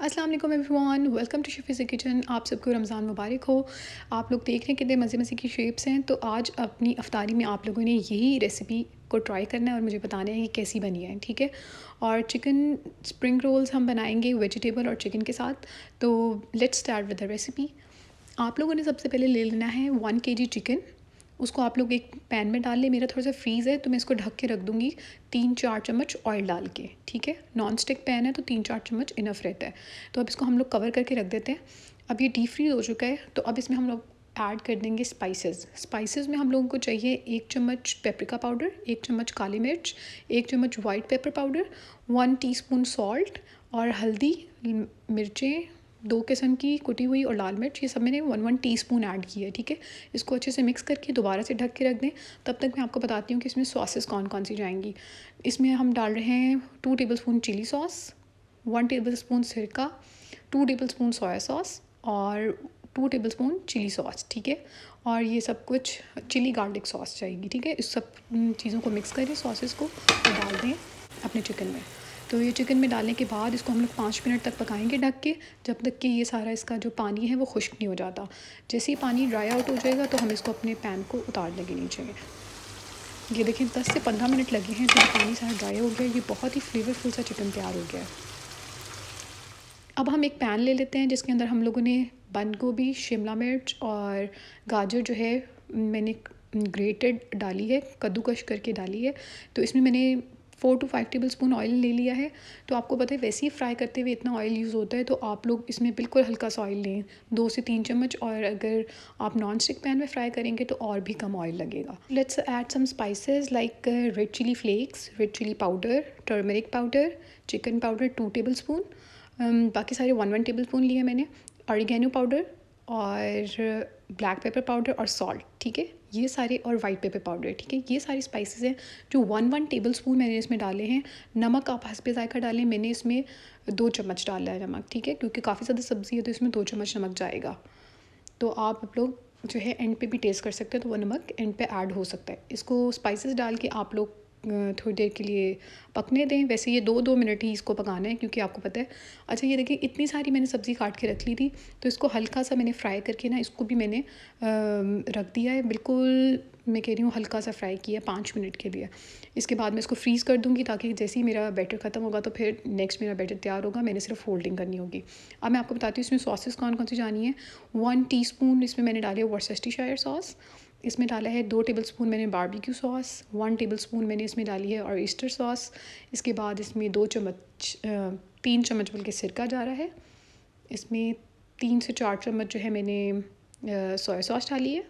वालेकुम everyone, welcome to Shifi kitchen. आप सबको रमज़ान मुबारक हो। आप लोग देख रहे हैं कितने मज़े मज़े की शेप्स हैं। तो आज अपनी अफ्तारी में आप लोगों ने यही रेसिपी को ट्राई करना है और मुझे बताना है कि कैसी बनी है, ठीक है? और चिकन स्प्रिंग रोल्स हम बनाएँगे वेजिटेबल और चिकन के साथ। तो let's start with the recipe आप लोगों ने सबसे पहले ले लेना है वन के जी चिकन उसको आप लोग एक पैन में डाल लें, मेरा थोड़ा सा फ्रीज़ है तो मैं इसको ढक के रख दूँगी। तीन चार चम्मच ऑयल डाल के, ठीक है? नॉन स्टिक पैन है तो तीन चार चम्मच इनफ रहता है। तो अब इसको हम लोग कवर करके रख देते हैं। अब ये डीप फ्रीज हो चुका है तो अब इसमें हम लोग ऐड कर देंगे स्पाइसेस स्पाइसेस में हम लोगों को चाहिए एक चम्मच पेपरिका पाउडर एक चम्मच काली मिर्च, एक चम्मच white pepper powder one teaspoon salt और हल्दी, मिर्चें दो किस्म की कुटी हुई और लाल मिर्च, ये सब मैंने वन वन टीस्पून ऐड की है, ठीक है? इसको अच्छे से मिक्स करके दोबारा से ढक के रख दें। तब तक मैं आपको बताती हूँ कि इसमें सॉसेस कौन कौन सी जाएँगी। इसमें हम डाल रहे हैं two tablespoon chili sauce one tablespoon सिरका two tablespoon soya sauce और two tablespoon chili sauce ठीक है? और ये सब कुछ चिली गार्लिक सॉस चाहिए ठीक है? इस सब चीज़ों को मिक्स करें सॉसेस को डाल दें अपने चिकन में। तो ये चिकन में डालने के बाद इसको हम लोग पाँच मिनट तक पकाएँगे ढक के। जब तक कि ये सारा इसका जो पानी है वो खुश्क नहीं हो जाता। जैसे ही पानी ड्राई आउट हो जाएगा तो हम इसको अपने पैन को उतार लेंगे नीचे। ये देखिए दस से पंद्रह मिनट लगे हैं तो पानी सारा ड्राई हो गया। ये बहुत ही फ्लेवरफुल सा चिकन तैयार हो गया। है अब हम एक पैन ले लेते हैं, जिसके अंदर हम लोगों ने बंद गोभी, शिमला मिर्च और गाजर जो है, मैंने ग्रेटेड डाली है, कद्दूकश करके डाली है। तो इसमें मैंने four to five tablespoon oil ले लिया है। तो आपको पता है, वैसे ही फ्राई करते हुए इतना ऑयल यूज़ होता है तो आप लोग इसमें बिल्कुल हल्का सा ऑयल लें। दो से तीन चम्मच और अगर आप नॉन स्टिक पैन में फ्राई करेंगे तो और भी कम ऑयल लगेगा। Let's add some spices like red chili flakes red chili powder turmeric powder chicken powder two tablespoon बाकी सारे वन वन टेबल स्पून लिए मैंने। ऑरिगेनो पाउडर और ब्लैक पेपर पाउडर और सॉल्ट ठीक है? ये सारे और वाइट पेपर पाउडर ठीक है? ये सारी स्पाइसेस हैं जो वन वन टेबल स्पून मैंने इसमें डाले हैं। नमक आप हंस पे जायका डालें, मैंने इसमें दो चम्मच डाला है नमक, ठीक है? क्योंकि काफ़ी ज़्यादा सब्ज़ी है तो इसमें दो चम्मच नमक जाएगा। तो आप लोग जो है एंड पे भी टेस्ट कर सकते हैं तो वो नमक एंड पे ऐड हो सकता है। इसको स्पाइसेस डाल के आप लोग थोड़ी देर के लिए पकने दें। वैसे ये दो दो मिनट ही इसको पकाना है, क्योंकि आपको पता है। अच्छा ये देखिए, इतनी सारी मैंने सब्ज़ी काट के रख ली थी तो इसको हल्का सा मैंने फ्राई करके ना, इसको भी मैंने रख दिया है। बिल्कुल, मैं कह रही हूँ, हल्का सा फ्राई किया पाँच मिनट के लिए। इसके बाद मैं इसको फ्रीज़ कर दूँगी ताकि जैसे ही मेरा बैटर ख़त्म होगा तो फिर नेक्स्ट मेरा बैटर तैयार होगा। मैंने सिर्फ़ फोल्डिंग करनी होगी। अब मैं आपको बताती हूँ, इसमें सॉसेस कौन कौन सी जानी है? वन टी इसमें मैंने डाली है वर्सेस्टी शायर सॉस। इसमें डाला है दो टेबल स्पून मैंने barbecue sauce one tablespoon मैंने इसमें डाली है और ईस्टर सॉस इसके बाद इसमें दो चम्मच तीन चम्मच बल्कि सिरका जा रहा है. इसमें तीन से चार चम्मच जो है मैंने सोया सॉस डाली है.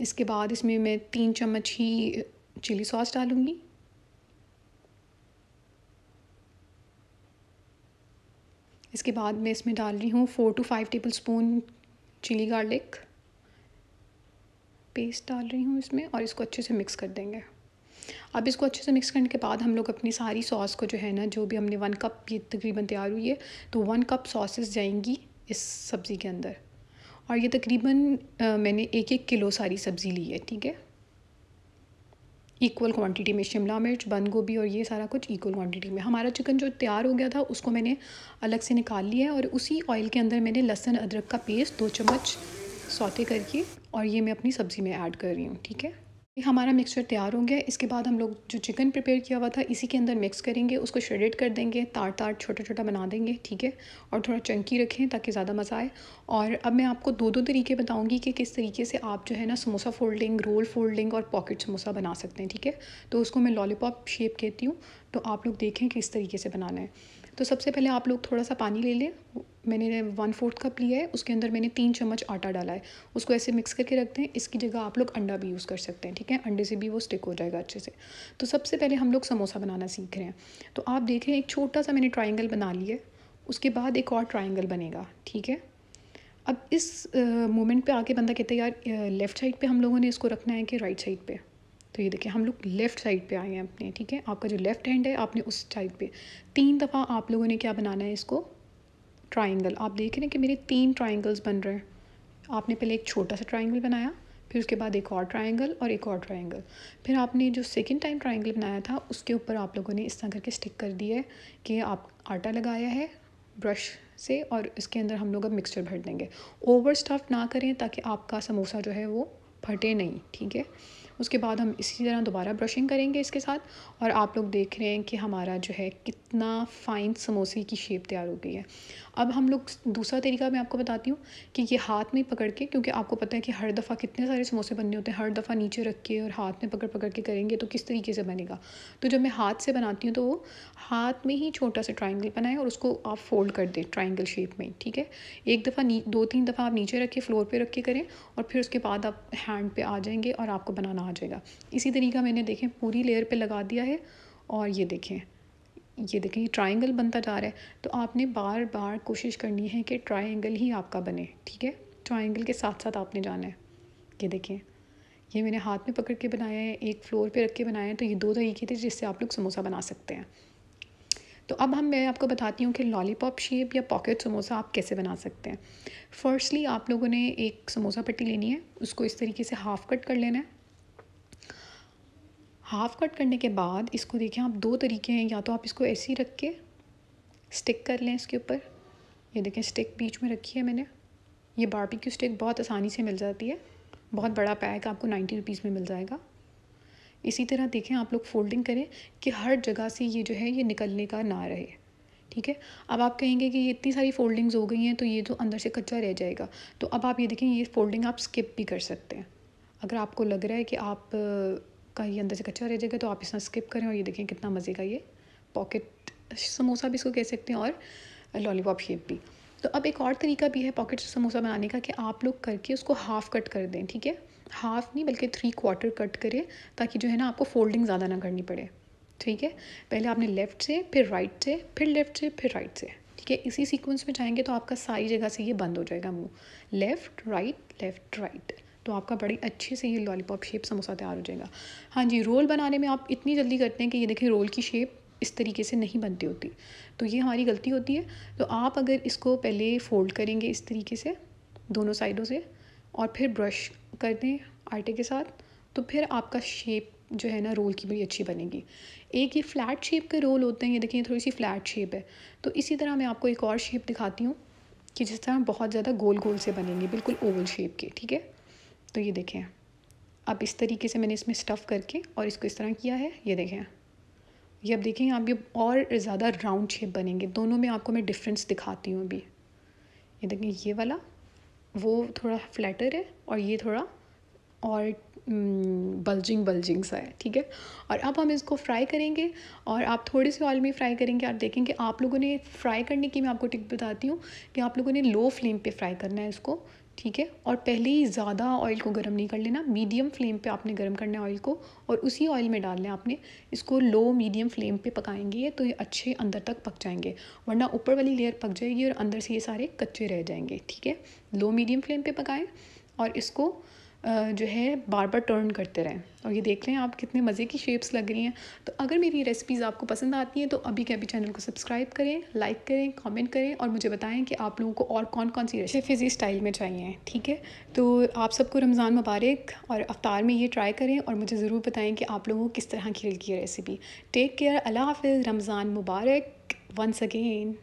इसके बाद इसमें मैं तीन चम्मच ही चिली सॉस डालूँगी. इसके बाद मैं इसमें डाल रही हूँ four to five tablespoon chili garlic paste डाल रही हूँ इसमें और इसको अच्छे से मिक्स कर देंगे। अब इसको अच्छे से मिक्स करने के बाद हम लोग अपनी सारी सॉस को जो है ना, जो भी हमने वन कप ये तकरीबन तैयार हुई है तो वन कप सॉसेस जाएँगी इस सब्ज़ी के अंदर। और ये तकरीबन मैंने एक एक किलो सारी सब्ज़ी ली है, ठीक है? इक्वल क्वांटिटी में, शिमला मिर्च, बंद गोभी और ये सारा कुछ इक्वल क्वांटिटी में। हमारा चिकन जो तैयार हो गया था, उसको मैंने अलग से निकाल लिया है और उसी ऑयल के अंदर मैंने लहसन, अदरक का पेस्ट दो चम्मच सौते करके और ये मैं अपनी सब्ज़ी में ऐड कर रही हूँ, ठीक है? हमारा मिक्सचर तैयार हो गया। इसके बाद हम लोग जो चिकन प्रिपेयर किया हुआ था, इसी के अंदर मिक्स करेंगे, उसको श्रेडेड कर देंगे तार तार छोटा छोटा बना देंगे, ठीक है? और थोड़ा चंकी रखें ताकि ज़्यादा मज़ा आए। और अब मैं आपको दो दो तरीके बताऊँगी कि किस तरीके से आप जो है ना समोसा फोल्डिंग रोल फोल्डिंग और पॉकेट समोसा बना सकते हैं, ठीक है? तो उसको मैं लॉलीपॉप शेप कहती हूँ। तो आप लोग देखें किस तरीके से बनाना है। तो सबसे पहले आप लोग थोड़ा सा पानी ले लें। मैंने वन फोर्थ कप लिया है, उसके अंदर मैंने तीन चम्मच आटा डाला है। उसको ऐसे मिक्स करके रखते हैं इसकी जगह आप लोग अंडा भी यूज़ कर सकते हैं, ठीक है? अंडे से भी वो स्टिक हो जाएगा अच्छे से। तो सबसे पहले हम लोग समोसा बनाना सीख रहे हैं। तो आप देखें एक छोटा सा मैंने ट्राइंगल बना लिया उसके बाद एक और ट्राइंगल बनेगा, ठीक है? अब इस मोमेंट पे आके बंदा कहता है, यार लेफ़्ट साइड पे हम लोगों ने इसको रखना है कि राइट साइड पे? तो ये देखिए, हम लोग लेफ़्ट साइड पे आए हैं अपने, ठीक है? आपका जो लेफ़्ट हैंड है, आपने उस साइड पे। तीन दफ़ा आप लोगों ने क्या बनाना है इसको? ट्राइंगल आप देख रहे हैं कि मेरे तीन ट्राइंगल्स बन रहे हैं। आपने पहले एक छोटा सा ट्राइंगल बनाया, फिर उसके बाद एक और ट्राइंगल और एक और ट्राइंगल फिर आपने जो सेकंड टाइम ट्राइंगल बनाया था, उसके ऊपर आप लोगों ने इस तरह करके स्टिक कर दिया है कि आप आटा लगाया है ब्रश से और इसके अंदर हम लोग अब मिक्सचर भर देंगे। ओवर स्टफ़ ना करें ताकि आपका समोसा जो है वो फटे नहीं, ठीक है? उसके बाद हम इसी तरह दोबारा ब्रशिंग करेंगे इसके साथ और आप लोग देख रहे हैं कि हमारा जो है कितना फ़ाइन समोसे की शेप तैयार हो गई है। अब हम लोग दूसरा तरीका मैं आपको बताती हूँ कि ये हाथ में पकड़ के, क्योंकि आपको पता है कि हर दफ़ा कितने सारे समोसे बनने होते हैं, हर दफ़ा नीचे रख के और हाथ में पकड़ पकड़ के करेंगे तो किस तरीके से बनेगा। तो जब मैं हाथ से बनाती हूँ तो वो हाथ में ही छोटा सा ट्राइंगल बनाए और उसको आप फोल्ड कर दें ट्राइंगल शेप में, ठीक है? एक दफ़ा दो तीन दफ़ा आप नीचे रखे फ्लोर पर रख के करें और फिर उसके बाद आप हैंड पर आ जाएँगे और आपको बनाना आ जाएगा। इसी तरीका मैंने देखें, पूरी लेयर पर लगा दिया है और ये देखें। ये देखें, ये ट्राइंगल बनता जा रहा है। तो आपने बार बार कोशिश करनी है कि ट्राइंगल ही आपका बने, ठीक है? ट्राइंगल के साथ साथ आपने जाना है। ये देखें, ये मैंने हाथ में पकड़ के बनाया है, एक फ्लोर पे रख के बनाया है तो ये दो तरीके थे जिससे आप लोग समोसा बना सकते हैं। तो अब हम, मैं आपको बताती हूँ कि लॉलीपॉप शेप या पॉकेट समोसा आप कैसे बना सकते हैं। फर्स्टली आप लोगों ने एक समोसा पट्टी लेनी है, उसको इस तरीके से हाफ़ कट कर लेना है। हाफ़ कट करने के बाद इसको देखें, आप दो तरीके हैं, या तो आप इसको ऐसे ही रख के स्टिक कर लें इसके ऊपर। ये देखें स्टिक बीच में रखी है मैंने। ये बारबेक्यू स्टिक बहुत आसानी से मिल जाती है। बहुत बड़ा पैक आपको नाइन्टी रुपीज़ में मिल जाएगा। इसी तरह देखें, आप लोग फोल्डिंग करें कि हर जगह से ये जो है, ये निकलने का ना रहे। ठीक है? अब आप कहेंगे कि ये इतनी सारी फोल्डिंग्स हो गई हैं तो ये जो अंदर से कच्चा रह जाएगा। तो अब आप ये देखें, ये फोल्डिंग आप स्किप भी कर सकते हैं। अगर आपको लग रहा है कि आप का ये अंदर से कच्चा रह जाएगा तो आप इसमें स्किप करें और ये देखें कितना मज़े का ये पॉकेट समोसा भी इसको कह सकते हैं और लॉलीपॉप शेप भी। तो अब एक और तरीका भी है पॉकेट समोसा बनाने का कि आप लोग करके उसको हाफ़ कट कर दें, ठीक है? हाफ़ नहीं, बल्कि थ्री क्वार्टर कट करें, ताकि जो है ना आपको फोल्डिंग ज़्यादा ना करनी पड़े, ठीक है? पहले आपने लेफ़्ट से, फिर राइट से, फिर लेफ़्ट से, फिर राइट से, ठीक है? इसी सीक्वेंस में जाएँगे तो आपका सारी जगह से ये बंद हो जाएगा मुँह। लेफ़्ट राइट लेफ़्ट राइट तो आपका बड़ी अच्छे से ये लॉलीपॉप शेप समोसा तैयार हो जाएगा। हाँ जी, रोल बनाने में आप इतनी जल्दी करते हैं कि ये देखिए, रोल की शेप इस तरीके से नहीं बनती होती। तो ये हमारी गलती होती है। तो आप अगर इसको पहले फ़ोल्ड करेंगे इस तरीके से, दोनों साइडों से, और फिर ब्रश कर दें आटे के साथ तो फिर आपका शेप जो है ना, रोल की बड़ी अच्छी बनेगी। एक ये फ्लैट शेप के रोल होते हैं, ये देखिए थोड़ी सी फ्लैट शेप है। तो इसी तरह मैं आपको एक और शेप दिखाती हूँ कि जिस तरह बहुत ज़्यादा गोल गोल से बनेंगे, बिल्कुल ओवल शेप के, ठीक है? तो ये देखें। अब इस तरीके से मैंने इसमें स्टफ़ करके और इसको इस तरह किया है, ये देखें। ये अब देखें, आप ये और ज़्यादा राउंड शेप बनेंगे, दोनों में आपको मैं डिफरेंस दिखाती हूँ अभी। ये देखें, ये वाला, वो थोड़ा फ्लैटर है और ये थोड़ा और बल्जिंग बल्जिंग सा है, ठीक है? और अब हम इसको फ्राई करेंगे और आप थोड़े से ऑयल में फ्राई करेंगे, आप देखेंगे आप लोगों ने फ्राई करने की मैं आपको टिप बताती हूँ कि आप लोगों ने लो फ्लेम पे फ्राई करना है इसको। ठीक है? और पहले ही ज़्यादा ऑयल को गर्म नहीं कर लेना। मीडियम फ्लेम पे आपने गर्म करना है ऑयल को और उसी ऑयल में डालना है आपने। इसको लो मीडियम फ्लेम पे पकाएँगे तो ये अच्छे अंदर तक पक जाएँगे। वरना ऊपर वाली लेयर पक जाएगी और अंदर से ये सारे कच्चे रह जाएँगे। ठीक है? लो मीडियम फ्लेम पे पकाएँ और इसको जो है बार बार टर्न करते रहें। और ये देख लें, आप कितने मज़े की शेप्स लग रही हैं। तो अगर मेरी रेसिपीज़ आपको पसंद आती हैं तो अभी के अभी चैनल को सब्सक्राइब करें लाइक करें कमेंट करें और मुझे बताएँ कि आप लोगों को और कौन कौन सी रेसिपी फिजी स्टाइल में चाहिए, ठीक है? तो आप सबको रमज़ान मुबारक और अफ्तार में ये ट्राई करें और मुझे ज़रूर बताएँ कि आप लोगों को किस तरह की लगी रेसिपी टेक केयर अल्लाह हाफ़ रमज़ान मुबारक वंस अगेन